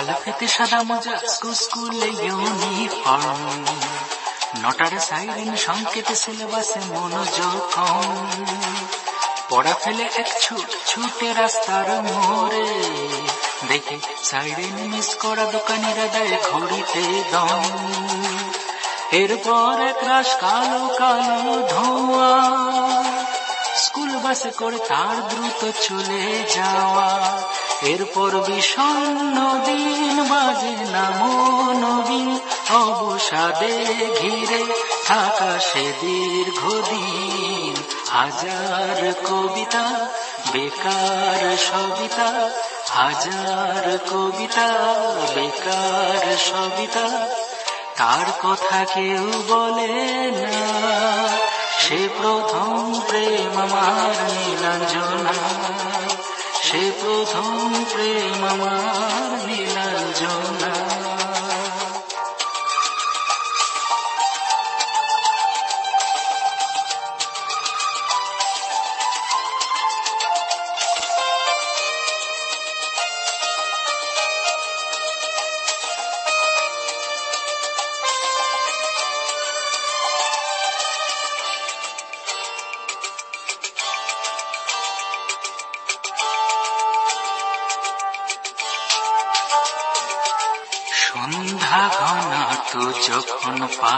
লাল ফেতে সাদা মোজা school uniform. নটার সাইরেন সংকেত সিলেবাসে মনোযোগ পড়া ফেলে এক ছুট ছুটে রাস্তার মোড়ে। দেখে সাইরেন মিস করা দোকানিরা দেয় ঘড়িতে দম। এরপর এক রাস কালো কালো ধোঁয়া। স্কুল বাসে করে তার দ্রুত চলে যাওয়া। এরপর বিষণ্ন দিন বাজে নামো নবীন অবসাদে ঘিরে থাকা সে দীর্ঘদিন। হাজার কবিতা, বেকার সবিতা, হাজার কবিতা, বেকার সবিতা। তার কথা কেউ বলে না। সে প্রথম প্রেম আমার নীলাঞ্জনা। সে প্রথম প্রেম আমার নীলাঞ্জনা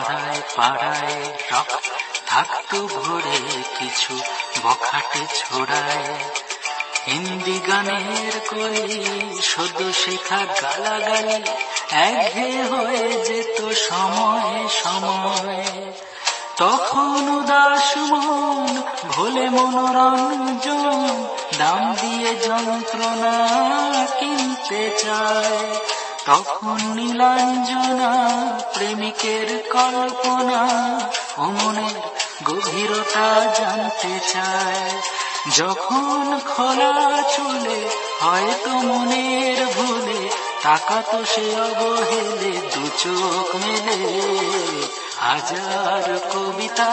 পাড়ায় পাড়ায় রক থাকতো ভরে কিছু বখাটে ছড়ায়। হিন্দি গানের কলি সদ্য শেখা গালাগালি একঘে হয়ে যেত সময়ে সময়ে। তখন উদাস মন, ভোলে মনোরঞ্জন, দাম দিয়ে যন্ত্রণা কিনতে চায়। তখন নীলাঞ্জনা প্রেমিকের কল্পনা, অমনের গভীরতা জানতে চায়। যখন খোলা চলে হয়তো মনের ভুলে তাকাতো সে অবহেলে দু চোখ মেলে। হাজার কবিতা,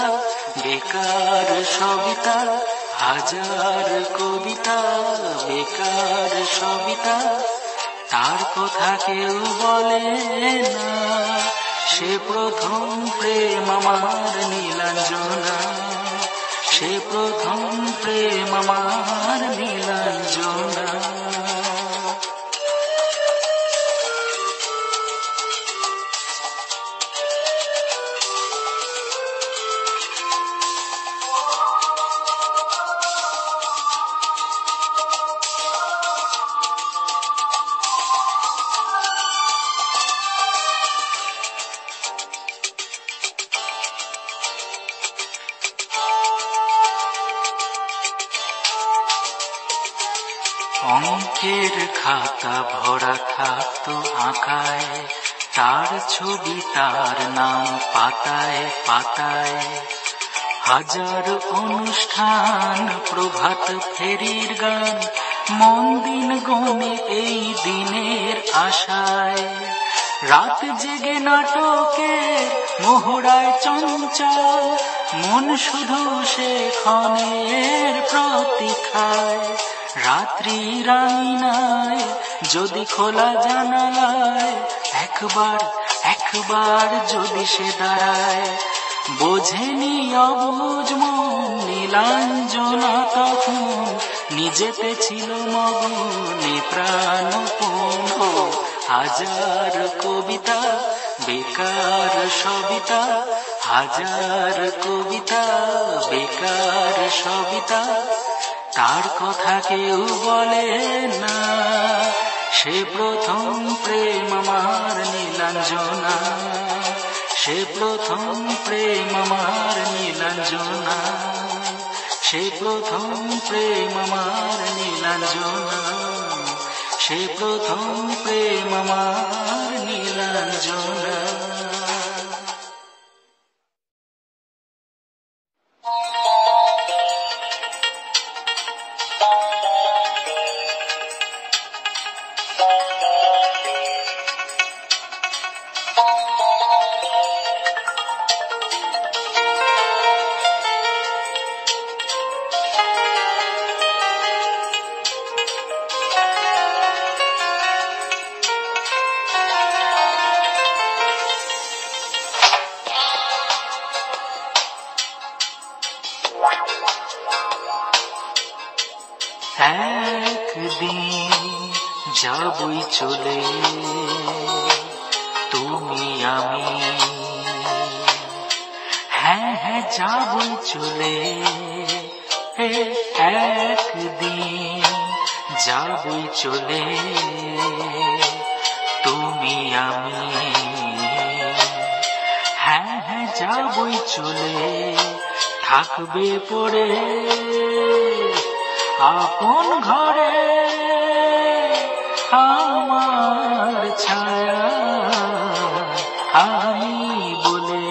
বেকার সবিতা, হাজার কবিতা, বেকার সবিতা তার কথা কেউ বলে না। সে প্রথম প্রেম আমার নীলাঞ্জনা। সে প্রথম প্রেম আমার নীলাঞ্জনা। অঙ্কের খাতা ভরা থাকতো আঁকায়, তার ছবি তার নাম পাতায় পাতায়। হাজার অনুষ্ঠান, প্রভাত ফেরির গান, মন দিন গনে এই দিনের আশায়। রাত জেগে নাটকের মোহরায় চঞ্চল, মন শুধু সে ক্ষণের প্রতীক্ষায়। রাত্রি রাইনায় যদি খোলা জানালায় একবার একবার যদি সে দাঁড়ায় বোঝেনি অবুজ মন, নীলাঞ্জনা তখন নিজেতে ছিল মগনে প্রাণ হাজার কবিতা, বেকার সবিতা হাজার কবিতা, বেকার সবিতা তার কথা কেউ বলে না। সে প্রথম প্রেম আমার নীলাঞ্জনা। সে প্রথম প্রেম আমার নীলাঞ্জনা। সে প্রথম প্রেম আমার নীলাঞ্জনা। সে প্রথম প্রেম আমার নীলাঞ্জনা। একদিন যাবই চলে, তুমি আমি। হ্যাঁ হ্যাঁ যাবই চলে একদিন যাবই চলে, তুমি আমি। হ্যাঁ হ্যাঁ যাবই চলে, থাকবে পড়ে আপন ঘরে আমার ছায়া আমি বলে,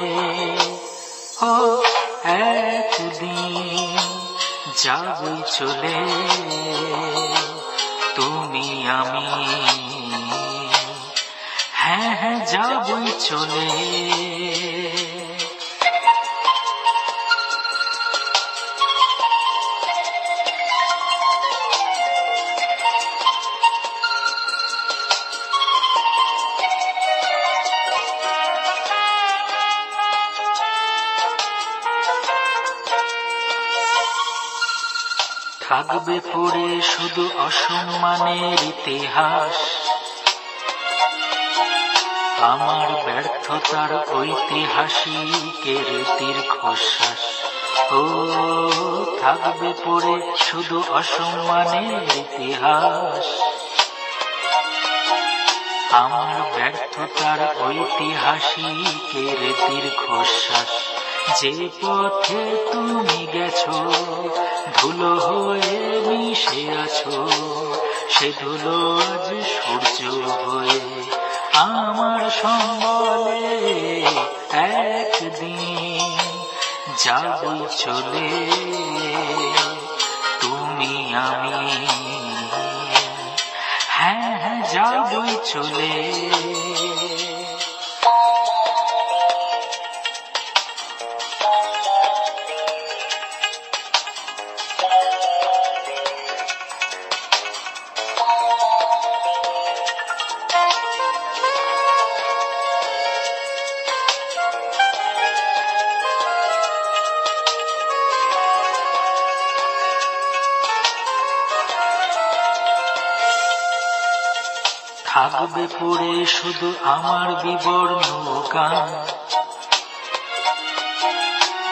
ও, একদিন যাবই চলে, তুমি আমি। হ্যাঁ হ্যাঁ যাবই চলে। থাকবে পড়ে শুধু অসম্মানের ইতিহাস। আমার ব্যর্থতার ঐতিহাসিকের দীর্ঘশ্বাস। ও, থাকবে পড়ে শুধু অসম্মানের ইতিহাস। আমার ব্যর্থতার ঐতিহাসিকের দীর্ঘশ্বাস। যে পথে তুমি গেছো, ধুলো হয়ে মিশে আছো, সে ধুলো আজ সূর্য হয়ে আমার সম্বলে একদিন যাবই চলে। তুমি আমি হ্যাঁ হ্যাঁ যাবই চলে। পড়ে শুধু আমার বিবর্ণ গান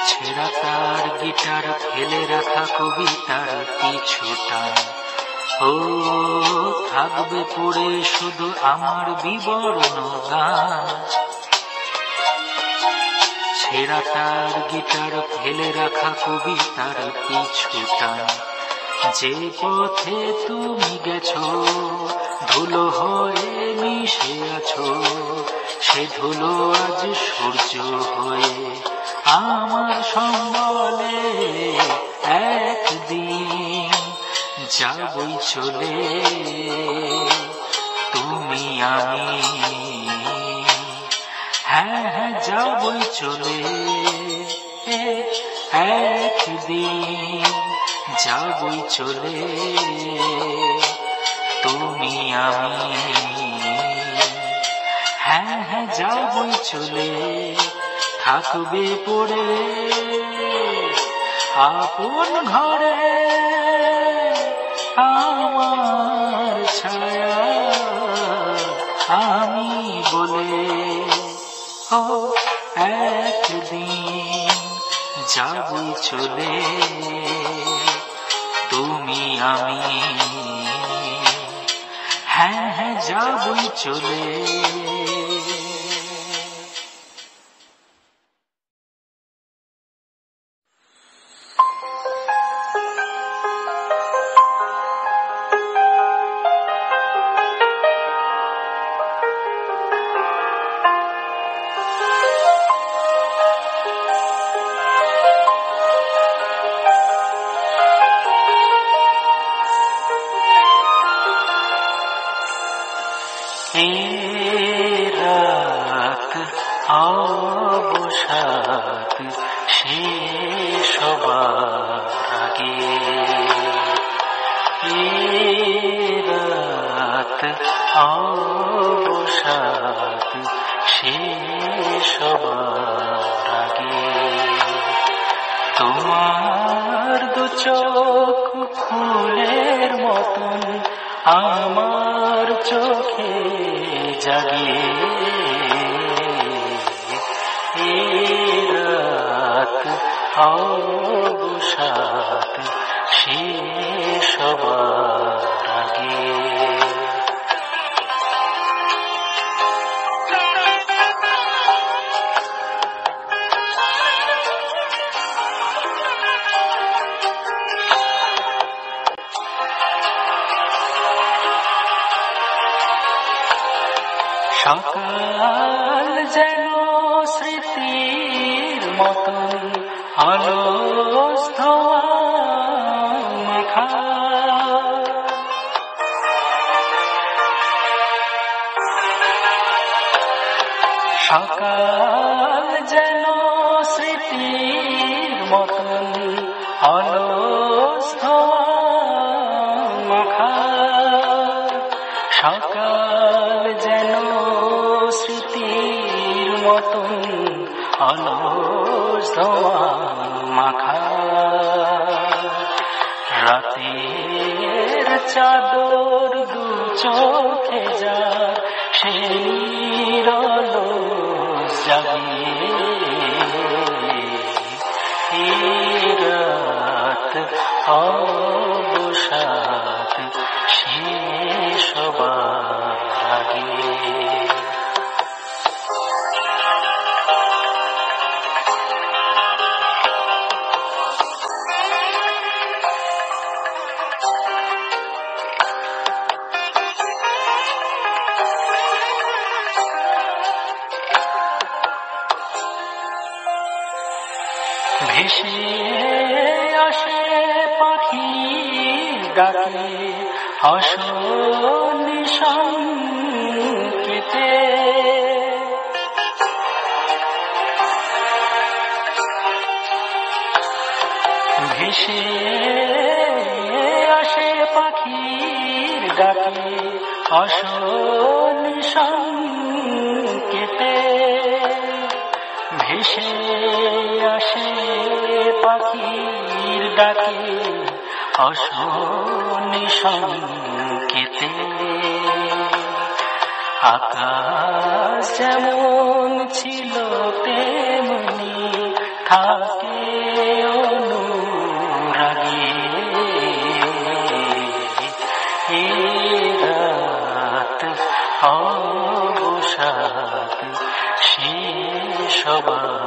ছেঁড়া তার গিটার, ফেলে রাখা কবিতার পিছু টান। ও, থাকবে পড়ে শুধু আমার বিবর্ণ গান ছেঁড়া তার গিটার, ফেলে রাখা কবিতার পিছু টান। যে পথে তুমি গেছো, ধুলো হয়ে মিশে আছো, সে ধুলো আজ সূর্য হয়ে আমার সম্বলে একদিন যাবই চলে। তুমি আমি হ্যাঁ হ্যাঁ যাবই চলে। একদিন যাবই চলে, তুমি আমি। হ্যাঁ হ্যাঁ যাবই চলে, থাকবে পড়ে আপন ঘরে। আমার ছায়া আমি বলে, ও, একদিন যাবই চলে। তুমি আমি। হ্যাঁ হ্যাঁ যাবই চলে। অবসাদ হবার আগে তোমার দু চোখ ফুলের মতন আমার চোখে জাগে রাত শেষ হবার আগে। সকাল যেন স্মৃতির মতন অলস্থ মাখা। সকাল অলস মাখা। রাতের চাদর দু চোখে যা সে জাগিয়ে। রাত অবসাদ শেষ আগে ভেসে আসে পাখি ডাকে। আসনি সংকেতে ভেসে আসে পাখির ডাকে। আসনি ডাকে অশনি সংকেতে। আকাশ যেমন ছিল তেমনি থাকে অনুরাগে। এ রাত অবসাদ শেষ হবার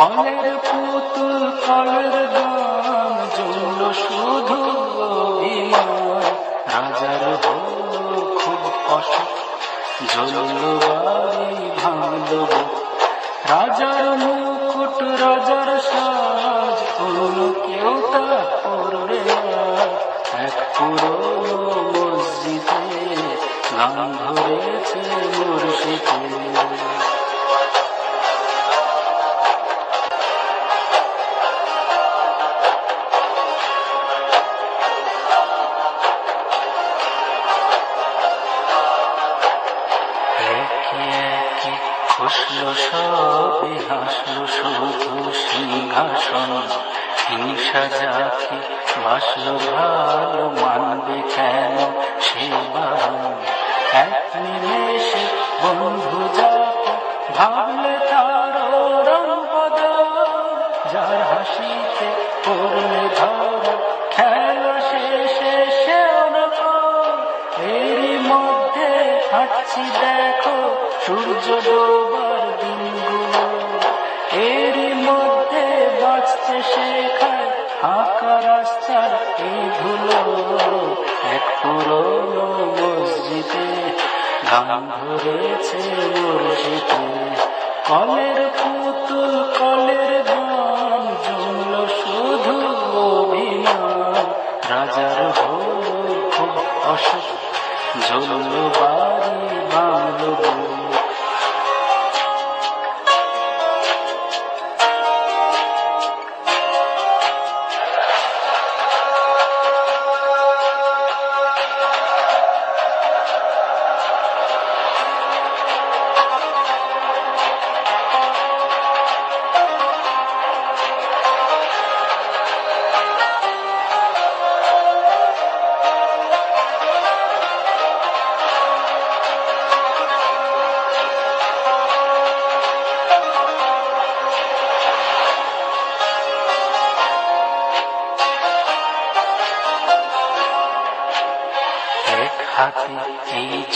কলের পুতুল কলের গান জন্য শুধু অভিমান রাজার হলো খুব কষ্ট জ্বলল বাড়ি ভাঙল রাজার মুকুট, রাজার সাজ অন্য কেউ তা করবে এক পুরনো মসজিদে গান ধরেছে মুর্শিদে। একে একে খুশলো সবে হাসলো, শুধু সিংহাসন। হিংসা যাকে বাসলো ভালো মানবে কেন সে এক নিমেষে বন্ধু যাকে ভাবলে তার রং বদল। যার হাসিতে পড়লে ধর খেলা হাঁটছি দেখো, সূর্য ডোবার দিনগুলো। এরই মধ্যে বাঁচতে শেখায় ফাঁকা রাস্তার এই ধুলো এক পুরনো মসজিদে গান ধরেছে মসজিদে। কলের পুতুল, কলের গান, জমল শুধু অভিমান রাজার হলো খুব অসুখ জ্বলল বাড়ি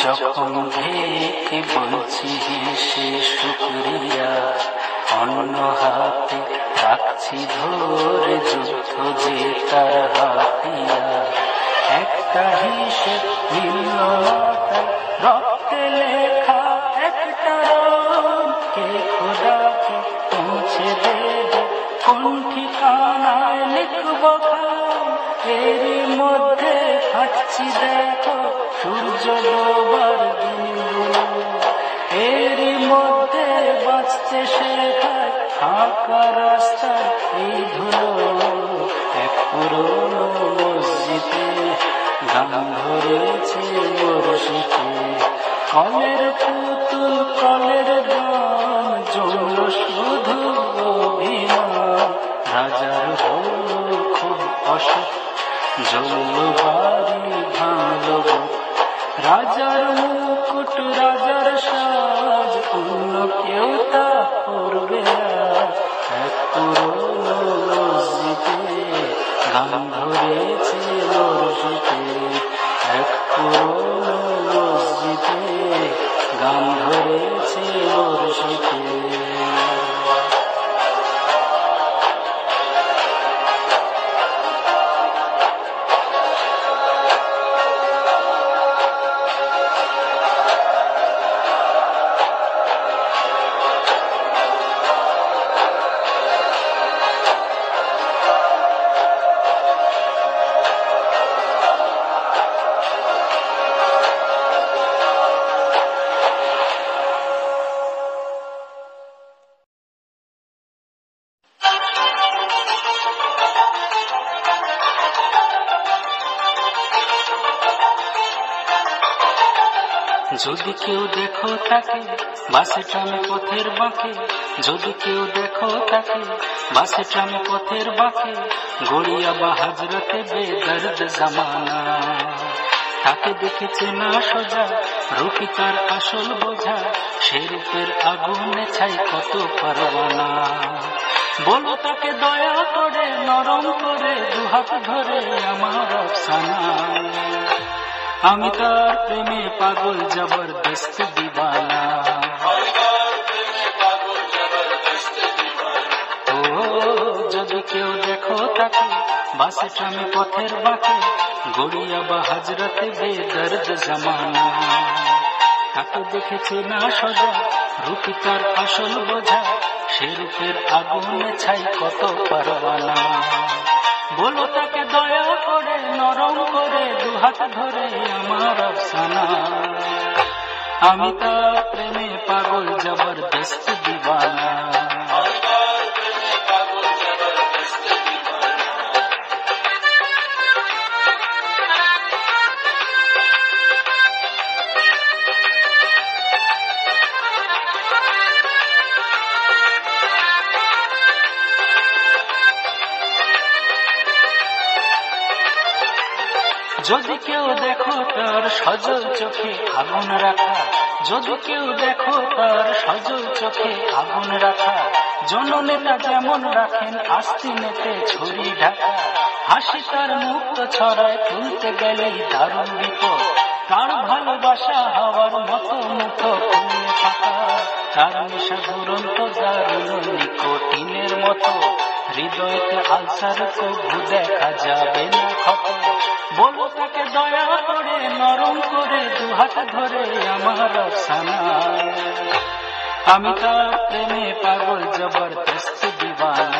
যখন ঢেকে বলছি, সে শুক্রিয়া অন্য হাতে রাখছি ধরে যুদ্ধ যে তার হাতিয়া। একটা হিসেব মাথায় রক্তে লেখা একটা কে খোদাকে পৌঁছে দেবে? কোন ঠিকানায় লিখব এরই মধ্যে হাঁটছি দেখো সূর্য ডোবার দিনগুলো এরই মধ্যে বাঁচতে শেখায় ফাঁকা রাস্তা, এই ধুলো এক পুরনো মসজিদে, গান ধরেছে বর্ষিতে কলের পুতুল, কলের গান জমল শুধু অভিমান রাজার হলো খুব অসুখ জমল বাড়ি বুক। রাজার মুকুট, রাজার সাজ, অন্য কেউ তা করবে। এক পুরনো মসজিদে গান ধরেছে গান ধরেছে যদি কেউ দেখো তাকে বাসে ট্রামে পথের বাঁকে। যদি কেউ দেখো তাকে বাসে ট্রামে পথের বাঁকে। গড়িয়া বা হাজরতে বেদর্দ জামানা। তাকে দেখেছে না সোজা, রূপী তার আসল বোঝা। সে রূপের আগুনে ছাই কত পারবানা বলো তাকে দয়া করে, নরম করে, দুহাত ধরে আমার আফসানা। আমি তার প্রেমে পাগল জবরদস্ত দিবানা। ও, যদি কেউ দেখো তাকে, বাসে ট্রামে পথের বাঁকে, গড়িয়া বা হাজরতে বেদর্দ জামানা। তাকে দেখেছে না সজা, রূপী তার আসল বোঝা, সে রূপের আগুনে ছাই কত পারবানা বলো তাকে দয়া করে, নরম করে, দুহাত ধরে আমার আফসানা। আমি তার প্রেমে পাগল, জবরদস্ত দিবানা। যদি কেউ দেখো তার সজল চোখে আগুন রাখা, যদি কেউ দেখো তার সজল চোখে আগুন রাখা, জননেতা যেমন রাখেন আস্তিনেতে ছুরি ঢাকা, হাসি তার মুক্ত ছড়ায় তুলতে গেলেই দারুণ বিপদ। তার ভালোবাসা হওয়ার মতো মুঠো খুলে থাকা, তার নেশা দুরন্ত দারুণ নিকোটিনের মতো। হৃদয়তে আলসার কবু দেখা যাবে না ক্ষত বলো তাকে দয়া করে, নরম করে, দুহাত ধরে আমার সানা আমি তার প্রেমে পাগল, জবরদস্ত দিবানা।